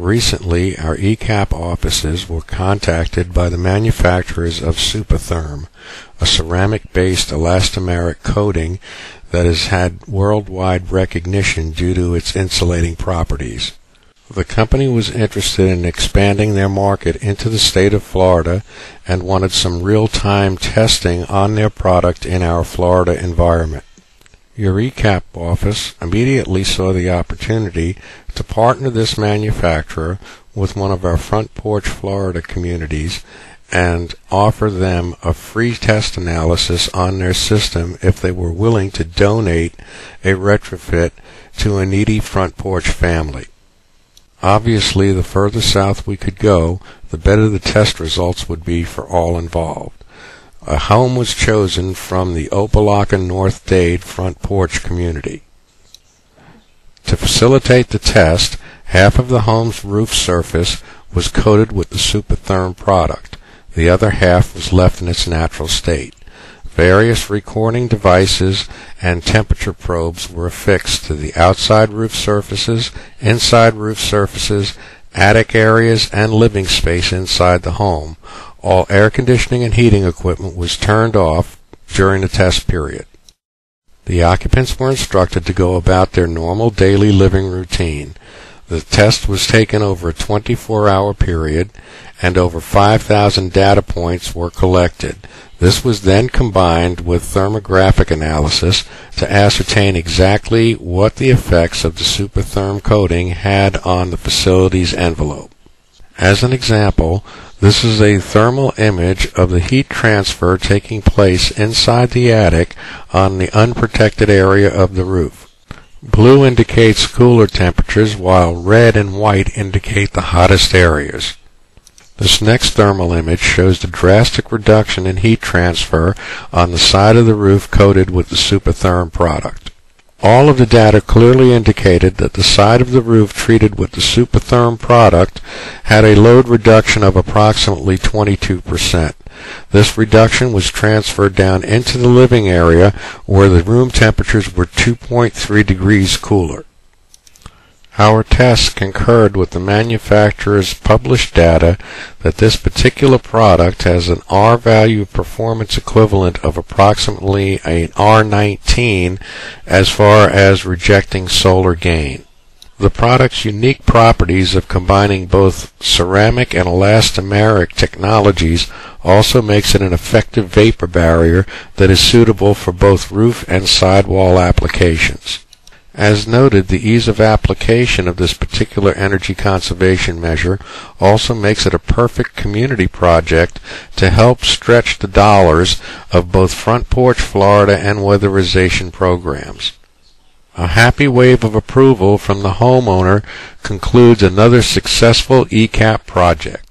Recently, our ECAP offices were contacted by the manufacturers of Super Therm, a ceramic-based elastomeric coating that has had worldwide recognition due to its insulating properties. The company was interested in expanding their market into the state of Florida and wanted some real-time testing on their product in our Florida environment. Your ECAP office immediately saw the opportunity to partner this manufacturer with one of our Front Porch Florida communities and offer them a free test analysis on their system if they were willing to donate a retrofit to a needy front porch family. Obviously, the further south we could go, the better the test results would be for all involved. A home was chosen from the Opa-locka North Dade front porch community. To facilitate the test, half of the home's roof surface was coated with the Super Therm product. The other half was left in its natural state. Various recording devices and temperature probes were affixed to the outside roof surfaces, inside roof surfaces, attic areas, and living space inside the home, all air conditioning and heating equipment was turned off during the test period. The occupants were instructed to go about their normal daily living routine. The test was taken over a 24 hour period and over 5,000 data points were collected. This was then combined with thermographic analysis to ascertain exactly what the effects of the Super Therm coating had on the facility's envelope. As an example, this is a thermal image of the heat transfer taking place inside the attic on the unprotected area of the roof. Blue indicates cooler temperatures while red and white indicate the hottest areas. This next thermal image shows the drastic reduction in heat transfer on the side of the roof coated with the Super Therm product. All of the data clearly indicated that the side of the roof treated with the Super Therm product had a load reduction of approximately 22%. This reduction was transferred down into the living area where the room temperatures were 2.3 degrees cooler. Our tests concurred with the manufacturer's published data that this particular product has an R value performance equivalent of approximately an R19 as far as rejecting solar gain. The product's unique properties of combining both ceramic and elastomeric technologies also makes it an effective vapor barrier that is suitable for both roof and sidewall applications. As noted, the ease of application of this particular energy conservation measure also makes it a perfect community project to help stretch the dollars of both Front Porch Florida and weatherization programs. A happy wave of approval from the homeowner concludes another successful ECAP project.